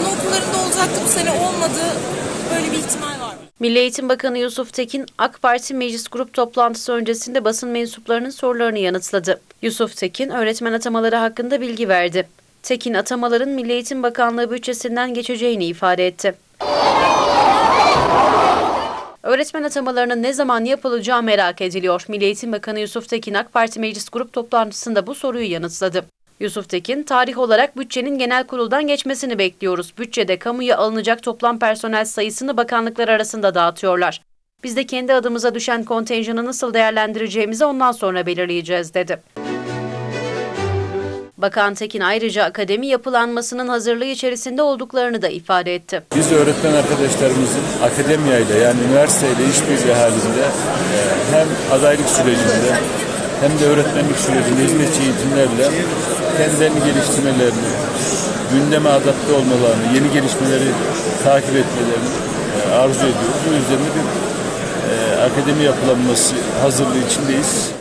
anaokullarında olacaktı bu sene olmadı. Böyle bir ihtimal var. Milli Eğitim Bakanı Yusuf Tekin, AK Parti Meclis Grup toplantısı öncesinde basın mensuplarının sorularını yanıtladı. Yusuf Tekin, öğretmen atamaları hakkında bilgi verdi. Tekin, atamaların Milli Eğitim Bakanlığı bütçesinden geçeceğini ifade etti. Öğretmen atamalarının ne zaman yapılacağı merak ediliyor. Milli Eğitim Bakanı Yusuf Tekin AK Parti Meclis Grup toplantısında bu soruyu yanıtladı. Yusuf Tekin, tarih olarak bütçenin genel kuruldan geçmesini bekliyoruz. Bütçede kamuya alınacak toplam personel sayısını bakanlıklar arasında dağıtıyorlar. Biz de kendi adımıza düşen kontenjanı nasıl değerlendireceğimizi ondan sonra belirleyeceğiz dedi. Bakan Tekin ayrıca akademi yapılanmasının hazırlığı içerisinde olduklarını da ifade etti. Biz öğretmen arkadaşlarımızın akademiyayla yani üniversiteyle işbirliği halinde e, hem adaylık sürecinde hem de öğretmenlik sürecinde hizmetçi eğitimlerle kendilerini geliştirmelerini, gündeme adapte olmalarını, yeni gelişmeleri takip etmelerini e, arzu ediyoruz. Bu yüzden de bir e, akademi yapılanması hazırlığı içindeyiz.